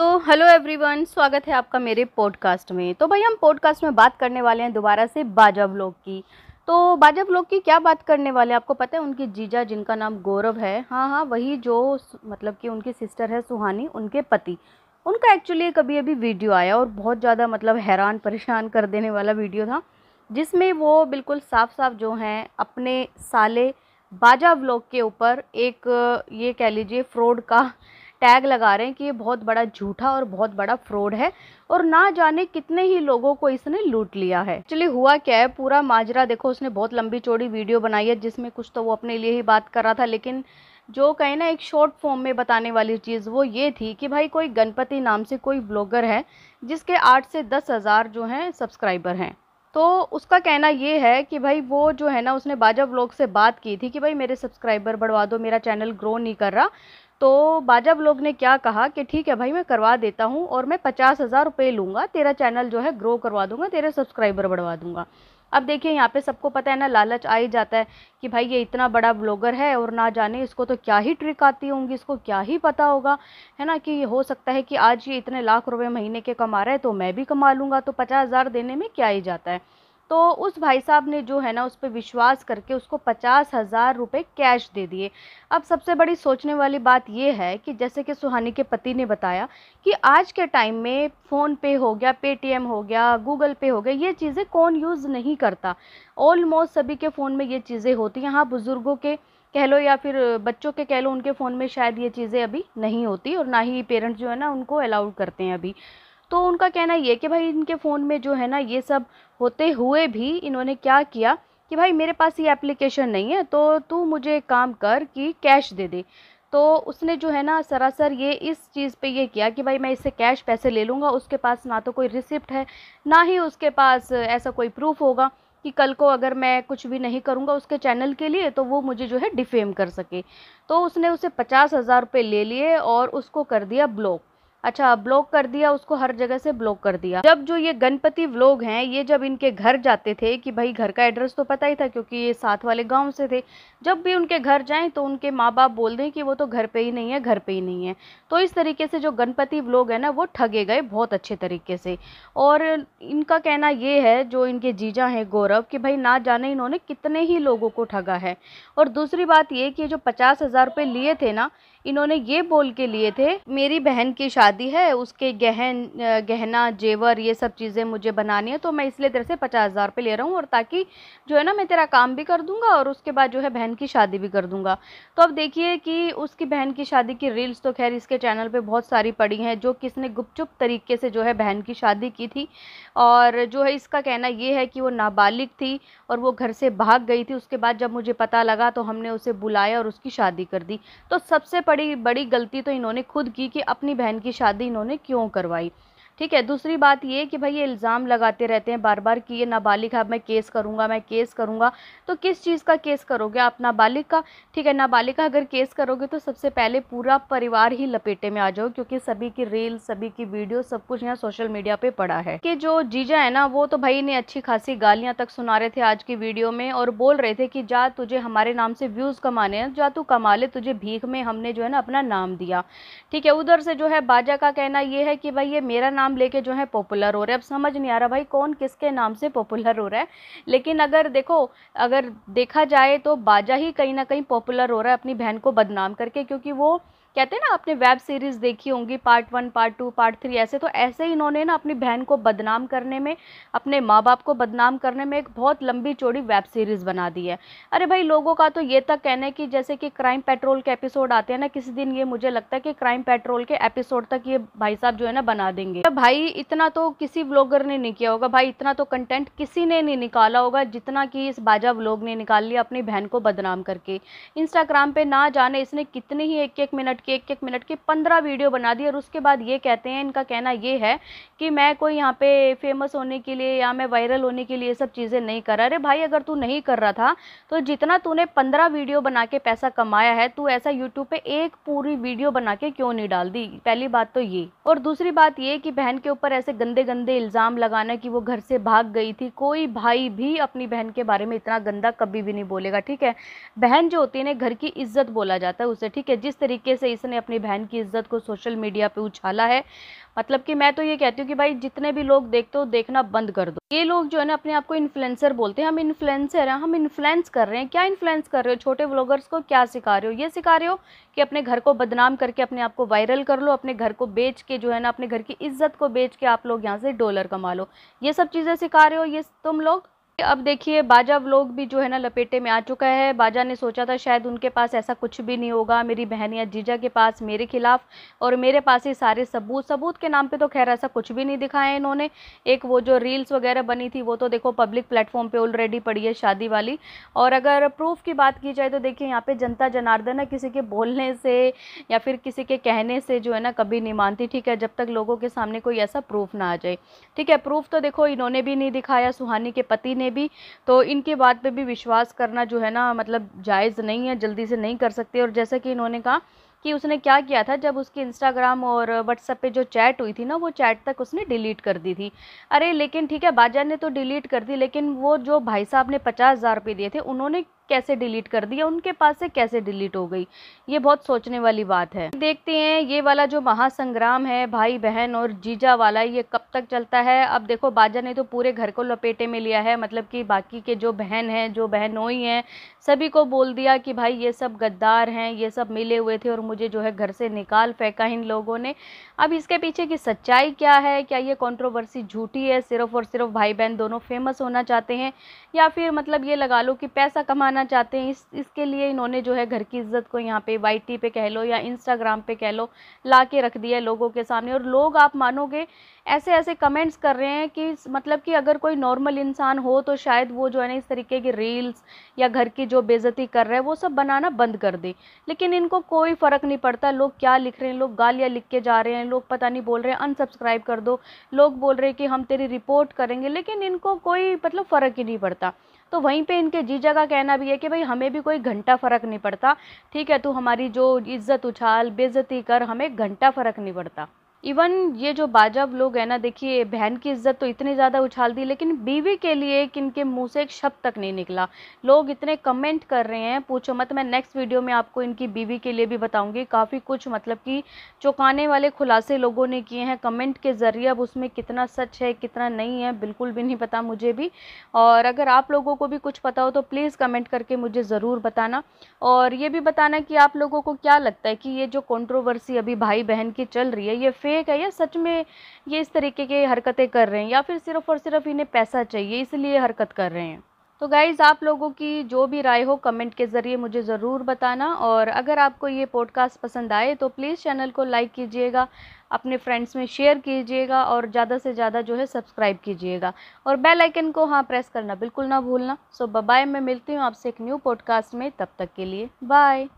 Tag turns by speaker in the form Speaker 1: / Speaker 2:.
Speaker 1: तो hello everyone, स्वागत है आपका मेरे पॉडकास्ट में। तो भाई हम पॉडकास्ट में बात करने वाले हैं दोबारा से बाजा व्लॉग की। तो बाजा व्लॉग की क्या बात करने वाले हैं? आपको पता है उनकी जीजा जिनका नाम गौरव है हाँ हाँ वही जो मतलब कि उनकी सिस्टर है सुहानी, उनके पति। उनका एक्चुअली कभी अभी वीडियो आया और बहुत ज़्यादा मतलब हैरान, परेशान कर देने वाला वीडियो था, जिसमें वो बिल्कुल साफ़ साफ़ जो हैं, अपने साले बाजा व्लॉग के ऊपर एक, ये कह लीजिए, फ्रॉड का टैग लगा रहे हैं कि ये बहुत बड़ा झूठा और बहुत बड़ा फ्रॉड है और ना जाने कितने ही लोगों को इसने लूट लिया है। एक्चुअली हुआ क्या है, पूरा माजरा देखो, उसने बहुत लंबी चौड़ी वीडियो बनाई है, जिसमें कुछ तो वो अपने लिए ही बात कर रहा था, लेकिन जो कहे ना एक शॉर्ट फॉर्म में बताने वाली चीज़, वो ये थी कि भाई कोई गणपति नाम से कोई ब्लॉगर है, जिसके आठ से दस हज़ार जो हैं सब्सक्राइबर हैं। तो उसका कहना ये है कि भाई वो जो है ना, उसने बाजा ब्लॉग से बात की थी कि भाई मेरे सब्सक्राइबर बढ़वा दो, मेरा चैनल ग्रो नहीं कर रहा तो बाजब लोग ने क्या कहा कि ठीक है भाई, मैं करवा देता हूँ और मैं पचास हज़ार रुपये लूँगा। तेरा चैनल जो है ग्रो करवा दूँगा, तेरे सब्सक्राइबर बढ़वा दूँगा। अब देखिए, यहाँ पे सबको पता है ना, लालच आ ही जाता है कि भाई ये इतना बड़ा ब्लॉगर है और ना जाने इसको तो क्या ही ट्रिक आती होंगी, इसको क्या ही पता होगा। है ना कि हो सकता है कि आज ये इतने लाख रुपए महीने के कमा रहा है तो मैं भी कमा लूँगा। तो पचास हज़ार देने में क्या ही जाता है। तो उस भाई साहब ने जो है ना उस पर विश्वास करके उसको पचास हज़ार रुपये कैश दे दिए। अब सबसे बड़ी सोचने वाली बात यह है कि जैसे कि सुहानी के पति ने बताया कि आज के टाइम में फ़ोन पे हो गया, पेटीएम हो गया, गूगल पे हो गया, ये चीज़ें कौन यूज़ नहीं करता। ऑलमोस्ट सभी के फ़ोन में ये चीज़ें होती हैं। हाँ बुज़ुर्गों के कह लो या फिर बच्चों के कह लो उनके फ़ोन में शायद ये चीज़ें अभी नहीं होती और ना ही पेरेंट्स जो है ना उनको अलाउड करते हैं अभी। तो उनका कहना ये कि भाई इनके फ़ोन में जो है ना ये सब होते हुए भी इन्होंने क्या किया कि भाई मेरे पास ये एप्लीकेशन नहीं है तो तू मुझे काम कर कि कैश दे दे। तो उसने जो है ना सरासर ये इस चीज़ पे ये किया कि भाई मैं इससे कैश पैसे ले लूँगा, उसके पास ना तो कोई रिसिप्ट है, ना ही उसके पास ऐसा कोई प्रूफ होगा कि कल को अगर मैं कुछ भी नहीं करूँगा उसके चैनल के लिए तो वो मुझे जो है डिफेम कर सके। तो उसने उसे पचास हज़ार रुपये ले लिए और उसको कर दिया ब्लॉक। अच्छा ब्लॉक कर दिया, उसको हर जगह से ब्लॉक कर दिया। जब जो ये गणपति व्लॉग हैं, ये जब इनके घर जाते थे कि भाई घर का एड्रेस तो पता ही था क्योंकि ये साथ वाले गाँव से थे, जब भी उनके घर जाएँ तो उनके माँ बाप बोल दें कि वो तो घर पे ही नहीं है, घर पे ही नहीं है। तो इस तरीके से जो गणपति व्लॉग है ना, वो ठगे गए बहुत अच्छे तरीके से। और इनका कहना ये है, जो इनके जीजा हैं गौरव, कि भाई ना जाने इन्होंने कितने ही लोगों को ठगा है। और दूसरी बात ये कि जो पचास हज़ार लिए थे ना इन्होंने ये बोल के लिए थे, मेरी बहन की शादी है, उसके गहन गहना, जेवर, ये सब चीज़ें मुझे बनानी है तो मैं इसलिए तेरे से पचास हज़ार रुपये ले रहा हूँ और ताकि जो है ना, मैं तेरा काम भी कर दूँगा और उसके बाद जो है बहन की शादी भी कर दूँगा। तो अब देखिए कि उसकी बहन की शादी की रील्स तो खैर इसके चैनल पर बहुत सारी पड़ी हैं, जो किसने गुपचुप तरीके से जो है बहन की शादी की थी और जो है इसका कहना ये है कि वो नाबालिग थी और वो घर से भाग गई थी, उसके बाद जब मुझे पता लगा तो हमने उसे बुलाया और उसकी शादी कर दी। तो सबसे बड़ी बड़ी गलती तो इन्होंने खुद की कि अपनी बहन की शादी इन्होंने क्यों करवाई? ठीक है, दूसरी बात ये कि भाई ये इल्ज़ाम लगाते रहते हैं बार बार कि ये नाबालिग है मैं केस करूँगा, मैं केस करूँगा तो किस चीज़ का केस करोगे आप? नाबालिग का? ठीक है, नाबालिग का अगर केस करोगे तो सबसे पहले पूरा परिवार ही लपेटे में आ जाओ, क्योंकि सभी की रील सभी की वीडियो, सब कुछ यहाँ सोशल मीडिया पे पड़ा है। कि जो जीजा है ना, वो तो भाई ने अच्छी खासी गालियाँ तक सुना रहे थे आज की वीडियो में और बोल रहे थे कि जा तुझे हमारे नाम से व्यूज़ कमाने हैं, जा तू कमा ले, तुझे भीख में हमने जो है ना अपना नाम दिया। ठीक है, उधर से जो है बाजा का कहना ये है कि भाई ये मेरा नाम नाम लेके जो है पॉपुलर हो रहे हैं। अब समझ नहीं आ रहा भाई कौन किसके नाम से पॉपुलर हो रहा है। लेकिन अगर देखो, अगर देखा जाए तो बाजा ही कहीं ना कहीं पॉपुलर हो रहा है अपनी बहन को बदनाम करके, क्योंकि वो कहते हैं ना, आपने वेब सीरीज़ देखी होंगी part one part two part three ऐसे तो ऐसे ही इन्होंने ना अपनी बहन को बदनाम करने में, अपने माँ बाप को बदनाम करने में एक बहुत लंबी चौड़ी वेब सीरीज़ बना दी है। अरे भाई, लोगों का तो ये तक कहना है कि जैसे कि क्राइम पेट्रोल के एपिसोड आते हैं ना, किसी दिन ये मुझे लगता है कि क्राइम पेट्रोल के एपिसोड तक ये भाई साहब जो है ना बना देंगे। तो भाई, इतना तो किसी ब्लॉगर ने नहीं किया होगा, भाई, इतना तो कंटेंट किसी ने नहीं निकाला होगा, जितना कि इस बाजा ब्लॉग ने निकाल लिया अपनी बहन को बदनाम करके। इंस्टाग्राम पे ना जाने इसने कितने ही एक एक मिनट के एक एक मिनट की पंद्रह वीडियो बना दी और उसके बाद ये कहते हैं, इनका कहना ये है कि मैं कोई यहाँ पे फ़ेमस होने के लिए या मैं वायरल होने के लिए सब चीज़ें नहीं कर रहा। अरे भाई, अगर तू नहीं कर रहा था तो जितना तूने पंद्रह वीडियो बना के पैसा कमाया है, तू ऐसा यूट्यूब पे एक पूरी वीडियो बना के क्यों नहीं डाल दी? पहली बात तो ये। और दूसरी बात ये कि बहन के ऊपर ऐसे गंदे गंदे इल्ज़ाम लगाना कि वो घर से भाग गई थी, कोई भाई भी अपनी बहन के बारे में इतना गंदा कभी भी नहीं बोलेगा, ठीक है? बहन जो होती है ना, घर की इज़्ज़त बोला जाता है उसे, ठीक है? जिस तरीके से इसने अपनी बहन की इज़्ज़त को सोशल मीडिया पे उछाला है। मतलब कि मैं तो ये कहती हूँ कि भाई, जितने भी लोग देखते हो, देखना बंद कर दो। ये लोग जो है ना, अपने आप को इन्फ्लुएंसर बोलते हैं। हम इन्फ्लुएंसर हैं, हम इन्फ्लुएंस कर रहे हैं। क्या इन्फ्लुएंस कर रहे हो? छोटे ब्लॉगर्स को क्या सिखा रहे हो? ये सिखा रहे हो कि अपने घर को बदनाम करके अपने आप को वायरल कर लो, अपने घर को बेच के जो है ना, अपने घर की इज़्ज़त को बेच के आप लोग यहाँ से डॉलर कमा लो। ये सब चीज़ें सिखा रहे हो, ये तुम लोग? अब देखिए, बाजा व्लॉग भी जो है ना लपेटे में आ चुका है। बाजा ने सोचा था शायद उनके पास ऐसा कुछ भी नहीं होगा, मेरी बहन या जीजा के पास, मेरे खिलाफ और मेरे पास ही सारे सबूत। सबूत के नाम पे तो खैर ऐसा कुछ भी नहीं दिखाया इन्होंने। एक वो जो रील्स वगैरह बनी थी, वो तो देखो पब्लिक प्लेटफॉर्म पर ऑलरेडी पड़ी है शादी वाली। और अगर प्रूफ की बात की जाए तो देखिए, यहाँ पर जनता जनार्दन है, किसी के बोलने से या फिर किसी के कहने से जो है ना कभी नहीं मानती, ठीक है, जब तक लोगों के सामने कोई ऐसा प्रूफ ना आ जाए। ठीक है प्रूफ तो देखो इन्होंने भी नहीं दिखाया, सुहानी के पति ने भी तो इनके बात पे भी विश्वास करना जो है ना मतलब जायज़ नहीं है, जल्दी से नहीं कर सकते। और जैसा कि इन्होंने कहा कि उसने क्या किया था, जब उसके इंस्टाग्राम और व्हाट्सएप पे जो चैट हुई थी ना, वो चैट तक उसने डिलीट कर दी थी। अरे, लेकिन ठीक है बाज़ार ने तो डिलीट कर दी, लेकिन वो जो भाई साहब ने पचास हज़ार रुपये दिए थे, उन्होंने कैसे डिलीट कर दिया, उनके पास से कैसे डिलीट हो गई? ये बहुत सोचने वाली बात है। देखते हैं, ये वाला जो महासंग्राम है भाई बहन और जीजा वाला, ये कब तक चलता है? अब देखो, बाजा ने तो पूरे घर को लपेटे में लिया है मतलब कि बाकी के जो बहन हैं, जो बहनोई हैं, सभी को बोल दिया कि भाई ये सब गद्दार हैं, ये सब मिले हुए थे और मुझे जो है घर से निकाल फेंका इन लोगों ने। अब इसके पीछे की सच्चाई क्या है? क्या ये कॉन्ट्रोवर्सी झूठी है, सिर्फ़ और सिर्फ़ भाई बहन दोनों फ़ेमस होना चाहते हैं? या फिर मतलब ये लगा लो कि पैसा कमाना चाहते हैं। इस, इसके लिए इन्होंने जो है घर की इज़्ज़त को यहाँ पे वाई टी पे कह लो या इंस्टाग्राम पे कह लो, ला के रख दिया है लोगों के सामने। और लोग आप मानोगे ऐसे ऐसे कमेंट्स कर रहे हैं कि मतलब कि अगर कोई नॉर्मल इंसान हो तो शायद वो जो है ना इस तरीके की रील्स या घर की जो बेज़ती कर रहे हैं, वो सब बनाना बंद कर दे। लेकिन इनको कोई फ़र्क नहीं पड़ता। लोग क्या लिख रहे हैं? लोग गालियाँ लिख के जा रहे हैं। लोग पता नहीं बोल रहे हैं अनसब्सक्राइब कर दो। लोग बोल रहे हैं कि हम तेरी रिपोर्ट करेंगे। लेकिन इनको कोई मतलब फ़र्क ही नहीं पड़ता। तो वहीं पे इनके जीजा का कहना भी है कि भाई हमें भी कोई घंटा फ़र्क नहीं पड़ता। ठीक है, तू हमारी जो इज़्ज़त, उछाल बेज़ती कर, हमें घंटा फ़र्क नहीं पड़ता। इवन ये जो बाजब लोग हैं ना, देखिए, बहन की इज़्ज़त तो इतनी ज़्यादा उछाल दी, लेकिन बीवी के लिए किनके मुँह से एक शब्द तक नहीं निकला। लोग इतने कमेंट कर रहे हैं, पूछो मत, मैं नेक्स्ट वीडियो में आपको इनकी बीवी के लिए भी बताऊँगी। काफ़ी कुछ मतलब कि चौंकाने वाले खुलासे लोगों ने किए हैं। कमेंट के ज़रिए अब उसमें कितना सच है, कितना नहीं है, बिल्कुल भी नहीं पता मुझे भी। और अगर आप लोगों को भी कुछ पता हो तो प्लीज़ कमेंट करके मुझे ज़रूर बताना। और ये भी बताना कि आप लोगों को क्या लगता है कि ये जो कॉन्ट्रोवर्सी अभी भाई बहन की चल रही है, ये है या सच में ये इस तरीके की हरकतें कर रहे हैं या फिर सिर्फ़ और सिर्फ़ इन्हें पैसा चाहिए, इसलिए हरकत कर रहे हैं? तो गाइज़ आप लोगों की जो भी राय हो कमेंट के ज़रिए मुझे ज़रूर बताना और अगर आपको ये पॉडकास्ट पसंद आए तो प्लीज़ चैनल को लाइक कीजिएगा, अपने फ्रेंड्स में शेयर कीजिएगा और ज़्यादा से ज़्यादा जो है सब्सक्राइब कीजिएगा और बेल आइकन को हाँ प्रेस करना बिल्कुल ना भूलना। सो बाय मैं मिलती हूँ आपसे एक न्यू पॉडकास्ट में, तब तक के लिए बाय